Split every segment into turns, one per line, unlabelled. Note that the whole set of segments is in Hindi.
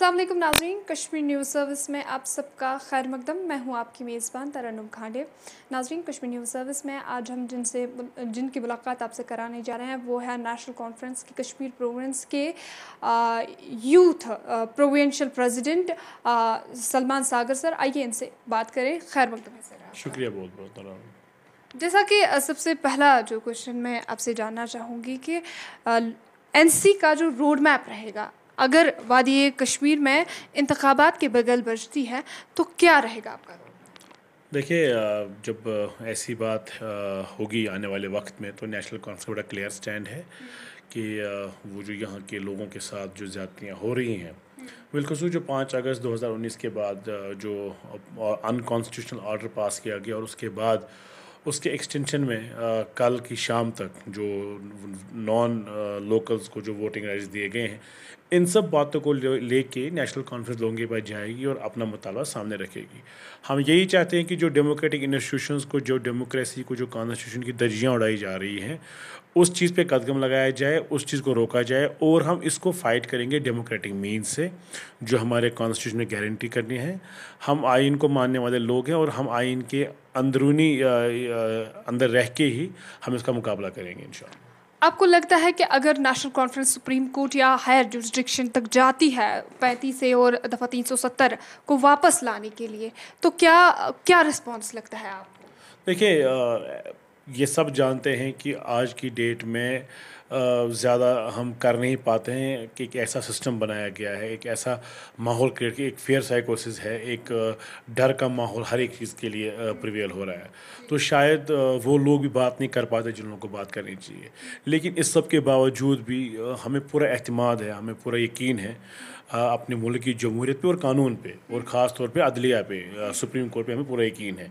वालेकुम नाजरीन कश्मीर न्यूज़ सर्विस में आप सबका खैर मकदम। मैं हूँ आपकी मेज़बान तरन्नुम खांडे। नाजरीन कश्मीर न्यूज़ सर्विस में आज हम जिनसे जिनकी मुलाकात आपसे कराने जा रहे हैं वो है नेशनल कॉन्फ्रेंस की कश्मीर प्रोविंस के आ, youth provincial president Salman Sagar sir. आइए इनसे बात करें। खैर मकदम
से शुक्रिया बहुत बहुत
जैसा कि सबसे पहला जो क्वेश्चन मैं आपसे जानना चाहूँगी कि एनसी का जो रोड मैप रहेगा अगर वादी कश्मीर में इंतबात के बगल बजती है तो क्या रहेगा आपका?
देखिए जब ऐसी बात होगी आने वाले वक्त में तो नेशनल कॉन्फ्रेंस बड़ा क्लियर स्टैंड है कि वो जो यहाँ के लोगों के साथ जो ज़्यादतियाँ हो रही हैं बिलखसूस जो पाँच अगस्त 2019 के बाद जो अनकॉन्स्टिट्यूशनल ऑर्डर पास किया गया और उसके बाद उसके एक्सटेंशन में आ, कल की शाम तक जो नॉन लोकल्स को जो वोटिंग राइट्स दिए गए हैं इन सब बातों को लेके नेशनल कॉन्फ्रेंस लोगों के पास जाएगी और अपना मुतालबा सामने रखेगी। हम यही चाहते हैं कि जो डेमोक्रेटिक इंस्टीट्यूशंस को, जो डेमोक्रेसी को, जो कॉन्स्टिट्यूशन की दर्जियाँ उड़ाई जा रही हैं, उस चीज़ पे कदम लगाया जाए, उस चीज़ को रोका जाए और हम इसको फाइट करेंगे डेमोक्रेटिक मीन से, जो हमारे कॉन्स्टिट्यूशन में गारंटी करनी है। हम आइन को मानने वाले लोग हैं और हम आइन के अंदरूनी अंदर रह के ही हम इसका मुकाबला करेंगे इन
आपको लगता है कि अगर नेशनल कॉन्फ्रेंस सुप्रीम कोर्ट या हायर जुडिस्ट्रिक्शन तक जाती है, पैंतीस से और दफ़ा तीन सौ सत्तर को वापस लाने के लिए तो क्या क्या रिस्पॉन्स लगता है आपको?
देखिए ये सब जानते हैं कि आज की डेट में ज़्यादा हम कर नहीं पाते हैं कि एक ऐसा सिस्टम बनाया गया है, एक ऐसा माहौल क्रिएट एक फेयर साइकोसिस है, एक डर का माहौल हर एक चीज़ के लिए प्रिवेल हो रहा है। तो शायद वो लोग भी बात नहीं कर पाते जिन लोगों को बात करनी चाहिए। लेकिन इस सब के बावजूद भी हमें पूरा अहतमाद है, हमें पूरा यकीन है अपने मुल्क की जमहूरियत पे और कानून पे, और ख़ास तौर पे अदलिया पे सुप्रीम कोर्ट पे हमें पूरा यकीन है।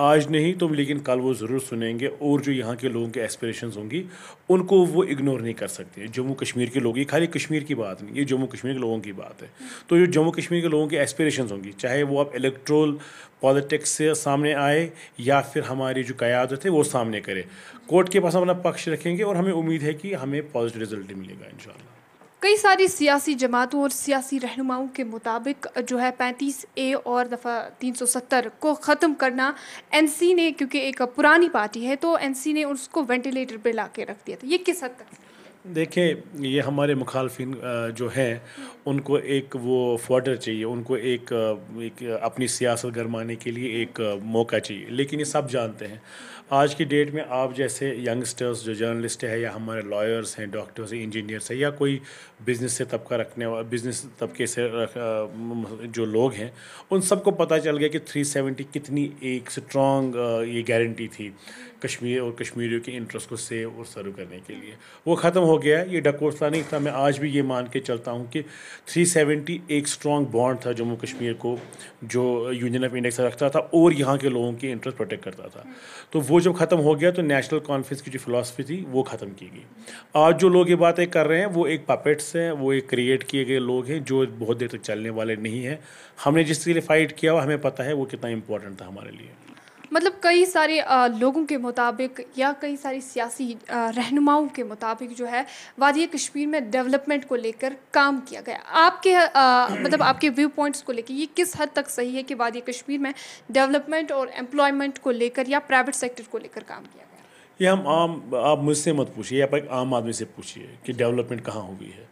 आज नहीं तो लेकिन कल वो ज़रूर सुनेंगे, और जो यहाँ के लोगों के एस्पिरेशंस होंगी, उनको वो इग्नोर नहीं कर सकते। जम्मू कश्मीर के लोग, ये खाली कश्मीर की बात नहीं, ये जम्मू कश्मीर के लोगों की बात है। तो जो जम्मू कश्मीर के लोगों की एस्पिरेशंस होंगी, चाहे वो आप इलेक्ट्रोल पॉलिटिक्स से सामने आए, या फिर हमारी जो क़्यादत है, वो सामने करे। कोर्ट के पास हम अपना पक्ष रखेंगे, और हमें उम्मीद है कि हमें पॉजिटिव रिज़ल्ट मिलेगा इन
कई सारी सियासी जमातों और सियासी रहनुमाओं के मुताबिक, जो है पैंतीस ए और दफ़ा तीन सौ सत्तर को ख़त्म करना एन सी ने, क्योंकि एक पुरानी पार्टी है तो एन सी ने उसको वेंटिलेटर पर ला के रख दिया था। ये किस हद तक?
देखें ये हमारे मुखालफी जो हैं, उनको एक वो फॉर्डर चाहिए, उनको एक एक अपनी सियासत गरमाने के लिए एक मौका चाहिए। लेकिन ये सब जानते हैं। आज की डेट में आप जैसे यंगस्टर्स जो जर्नलिस्ट है या हमारे लॉयर्स हैं डॉक्टर्स हैं इंजीनियर्स हैं या कोई बिज़नेस से तबका रखने वाला बिज़नेस तबके से रख, जो लोग हैं उन सबको पता चल गया कि 370 कितनी एक स्ट्रॉन्ग ये गारंटी थी कश्मीर और कश्मीरियों के इंटरेस्ट को सेव और सर्व करने के लिए। वो ख़त्म हो गया ये डकोसला नहीं था। मैं आज भी ये मान के चलता हूँ कि 370 एक स्ट्रॉन्ग बॉन्ड था जम्मू कश्मीर को जो यूनियन ऑफ़ इंडिया से रखता था और यहाँ के लोगों के इंटरेस्ट प्रोटेक्ट करता था। तो वो जब ख़त्म हो गया तो नेशनल कॉन्फ्रेंस की जो फिलासफी थी, वो ख़त्म की गई। आज जो लोग ये बातें कर रहे हैं, वो एक पपेट्स हैं, वो एक क्रिएट किए गए लोग हैं, जो बहुत देर तक चलने वाले नहीं हैं। हमने जिसके लिए फ़ाइट किया, वो हमें पता है वो कितना इम्पोर्टेंट था हमारे लिए।
मतलब कई सारे लोगों के मुताबिक या कई सारी सियासी रहनुमाओं के मुताबिक जो है वादी कश्मीर में डेवलपमेंट को लेकर काम किया गया। आपके मतलब आपके व्यू पॉइंट्स को लेकर ये किस हद तक सही है कि वादी कश्मीर में डेवलपमेंट और एम्प्लॉयमेंट को लेकर या प्राइवेट सेक्टर को लेकर काम किया गया?
ये हम आम, आप मुझसे मत पूछिए आप एक आम आदमी से पूछिए कि डेवलपमेंट कहाँ हुई है।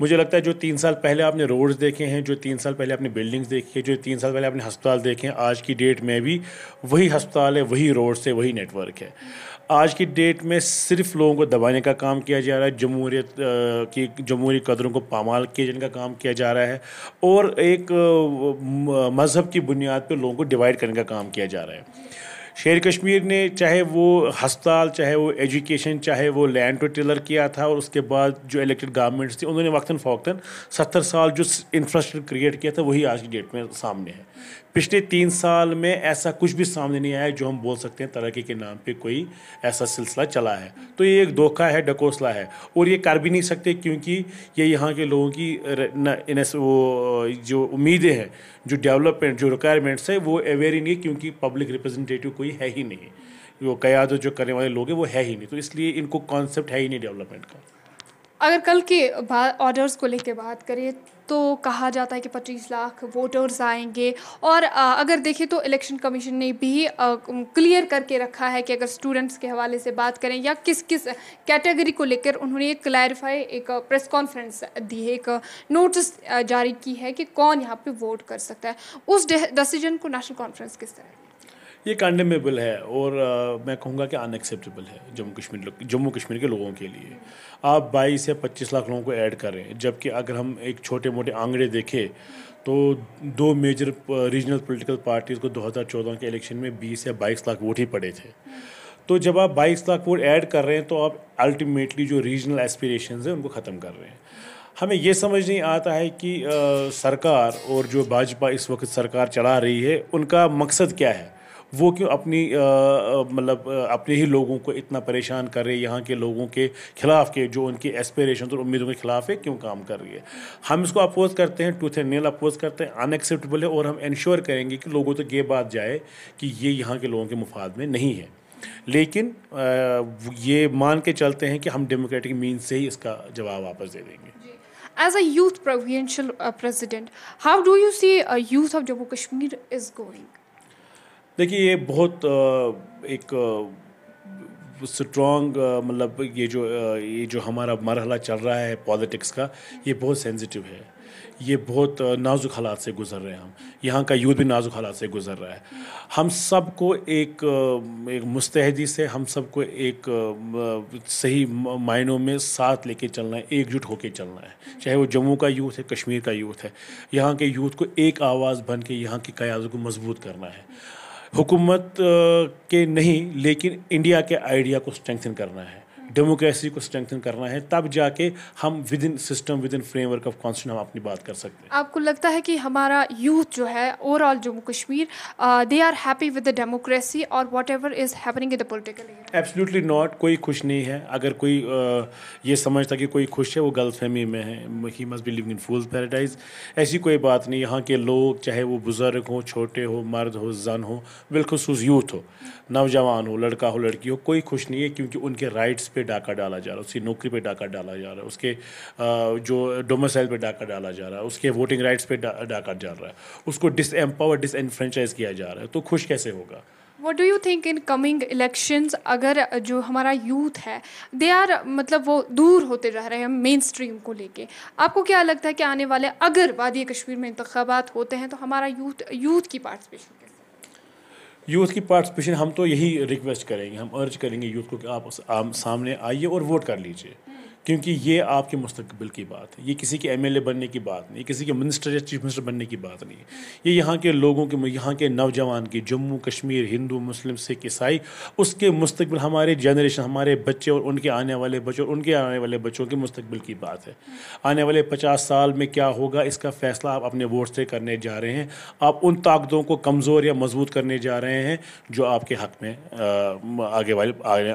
मुझे लगता है जो तीन साल पहले आपने रोड्स देखे हैं, जो तीन साल पहले आपने बिल्डिंग्स देखी है, जो तीन साल पहले आपने अस्पताल देखे हैं, आज की डेट में भी वही अस्पताल है, वही रोड्स है वही नेटवर्क है। आज की डेट में सिर्फ़ लोगों को दबाने का काम किया जा रहा है जमहूरियत की जमहूरी कदरों को पामाल किए जाने का काम किया जा रहा है, और एक मज़हब की बुनियाद पर लोगों को डिवाइड करने का काम किया जा रहा है। शेर कश्मीर ने चाहे वो हस्पताल चाहे वो एजुकेशन, चाहे वो लैंड टू टेलर किया था और उसके बाद जो इलेक्टेड गवर्नमेंट्स थी, उन्होंने वक्ता फ़ौकता सत्तर साल जो इंफ्रास्ट्रक्चर क्रिएट किया था, वही आज की डेट में सामने है। पिछले तीन साल में ऐसा कुछ भी सामने नहीं आया जो हम बोल सकते हैं तरक्की के नाम पे कोई ऐसा सिलसिला चला है। तो ये एक धोखा है डकोसला है। और ये कर भी नहीं सकते क्योंकि ये यहाँ के लोगों की वो, जो उम्मीदें हैं, जो डेवलपमेंट, जो रिक्वायरमेंट्स है, वो अवेयर ही नहीं क्योंकि पब्लिक रिप्रेजेंटेटिव कोई है ही नहीं। वो कयादत जो करने वाले लोग हैं, वो है ही नहीं। तो इसलिए इनको कॉन्सेप्ट है ही नहीं डेवलपमेंट का।
अगर कल के ऑर्डर्स को लेकर बात करें तो कहा जाता है कि 25 लाख वोटर्स आएँगे। और अगर देखें तो इलेक्शन कमीशन ने भी क्लियर करके रखा है कि अगर स्टूडेंट्स के हवाले से बात करें या किस किस कैटेगरी को लेकर उन्होंने एक क्लैरिफाई एक प्रेस कॉन्फ्रेंस दी है, एक नोटिस जारी की है कि कौन यहाँ पे वोट कर सकता है। उस डिसीज़न को नेशनल कॉन्फ्रेंस किस तरह
ये कंडेमेबल है और आ, मैं कहूँगा कि अनएक्सेप्टेबल है जम्मू कश्मीर जम्मू कश्मीर के लोगों के लिए। आप 22 या 25 लाख लोगों को ऐड कर जबकि अगर हम एक छोटे मोटे आंकड़े देखें तो दो मेजर रीजनल पॉलिटिकल पार्टीज़ को 2014 के इलेक्शन में 20 या 22 लाख वोट ही पड़े थे। तो जब आप 22 लाख वोट ऐड कर रहे हैं तो आप अल्टीमेटली जो रीजनल एस्पिरेशन है उनको ख़त्म कर रहे हैं। हमें ये समझ नहीं आता है कि आ, सरकार और जो भाजपा इस वक्त सरकार चला रही है उनका मकसद क्या है? वो क्यों अपनी मतलब अपने ही लोगों को इतना परेशान कर रही यहाँ के लोगों के खिलाफ के जो उनकी एस्पिरेशन और उम्मीदों के खिलाफ है क्यों काम कर रही है? हम इसको अपोज करते हैं टूथ एंड नेल अपोज करते हैं अनएक्सेप्टेबल है और हम इंश्योर करेंगे कि लोगों तक ये बात जाए कि ये यहाँ के लोगों के मुफाद में नहीं है। लेकिन ये मान के चलते हैं कि हम डेमोक्रेटिक मीन से ही इसका जवाब वापस दे देंगे।
As a youth provincial uh, president, how do you see a youth of Jammu Kashmir is going?
देखिए, ये बहुत एक स्ट्रॉन्ग मतलब ये जो ये जो हमारा मरहला चल रहा है पॉलिटिक्स का, ये बहुत सेंसिटिव है। ये बहुत नाजुक हालात से गुज़र रहे हैं हम। यहाँ का यूथ भी नाजुक हालात से गुज़र रहा है। हम सबको एक एक मुस्तैदी से हम सबको एक सही मायनों में साथ लेके चलना है, एकजुट होके चलना है। चाहे वो जम्मू का यूथ है, कश्मीर का यूथ है। यहाँ के यूथ को एक आवाज़ बन के यहाँ की क़यादत को मज़बूत करना है। हुकूमत के नहीं लेकिन इंडिया के आइडिया को स्ट्रेंथन करना है। डेमोक्रेसी को स्ट्रेंथन करना है तब जाके हम within system within framework of constitution हम अपनी बात कर सकते हैं।
आपको लगता है कि हमारा यूथ जो है overall Jammu Kashmir they are happy with the democracy और whatever is happening in the political
absolutely not कोई खुश नहीं है। अगर कोई uh, ये समझता कि कोई खुश है वो गलत फहमी में है। He must be living in fool paradise ऐसी कोई बात नहीं यहाँ के लोग चाहे वो बुज़ुर्ग हो छोटे हो मर्द हो जन हो बिलखसूस यूथ हो। नौजवान हो लड़का हो लड़की हो कोई खुश नहीं है क्योंकि उनके राइट्स पे डाका डाला जा रहा है, उसकी नौकरी पे डाका डाला जा रहा है, उसके जो डोमिसाइल पे डाका डाला जा रहा है, उसके वोटिंग राइट्स पे डाका जा रहा है, उसको डिसएम्पावर डिसइनफ्रेंचाइज किया जा रहा है तो खुश कैसे होगा?
What do you think in coming elections अगर जो हमारा यूथ है दे आर मतलब वो दूर होते जा रहे हैं मेन स्ट्रीम को लेके। आपको क्या लगता है कि आने वाले अगर वादी कश्मीर में इंतबात होते हैं तो हमारा यूथ यूथ की पार्टिसिपेशन
यूथ की पार्टिसिपेशन हम तो यही रिक्वेस्ट करेंगे, हम अर्ज़ करेंगे यूथ को कि आप सामने आइए और वोट कर लीजिए। क्योंकि ये आपके मुस्तबिल की बात है। ये किसी के एमएलए बनने की बात नहीं किसी के मिनिस्टर या चीफ मिनिस्टर बनने की बात नहीं ये यहाँ के लोगों के, यहाँ के नौजवान की, जम्मू, कश्मीर, हिंदू, मुस्लिम, सिख, ईसाई, उसके मुस्तबिल हमारे जनरेशन हमारे बच्चे और उनके आने वाले बच्चे और उनके आने वाले बच्चों के मुस्तबिल की बात है। आने वाले पचास साल में क्या होगा, इसका फैसला आप अपने वोट से करने जा रहे हैं। आप उन ताकतों को कमज़ोर या मज़बूत करने जा रहे हैं जो आपके हक में आगे वाले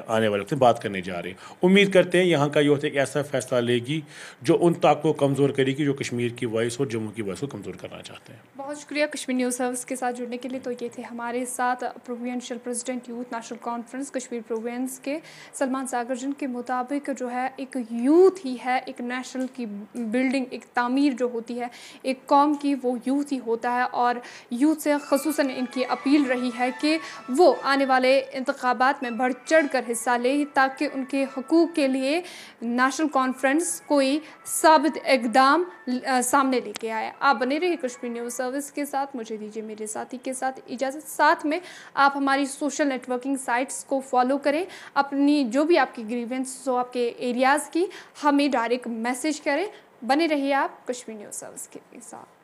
आने वाले बात करने जा रहे हैं। उम्मीद करते हैं यहाँ का यूथ एक ऐसा फैसला लेगी जो उन ताक को कमज़ोर करेगी जो कश्मीर की वॉइस और जम्मू की वॉइस को कमज़ोर करना चाहते हैं।
बहुत शुक्रिया कश्मीर न्यूज़ सर्विस के साथ जुड़ने के लिए। तो ये थे हमारे साथ provincial president youth National Conference Kashmir province के सलमान सागर जिन के मुताबिक जो है एक यूथ ही है, एक नेशनल की बिल्डिंग, एक तामीर जो होती है, एक कौम की वो यूथ ही होता है और यूथ से खसूस इनकी अपील रही है कि वो आने वाले इंतबात में बढ़ चढ़ कर हिस्सा ले ताकि उनके हकूक़ के लिए नेशनल कॉन्फ्रेंस कोई साबित इकदाम सामने लेके आया। आप बने रहिए कश्मीर न्यूज़ सर्विस के साथ, मुझे दीजिए मेरे साथी के साथ इजाज़त। साथ में आप हमारी सोशल नेटवर्किंग साइट्स को फॉलो करें, अपनी जो भी आपकी ग्रीवेंस हो आपके एरियाज़ की, हमें डायरेक्ट मैसेज करें। बने रहिए आप कश्मीर न्यूज़ सर्विस के साथ।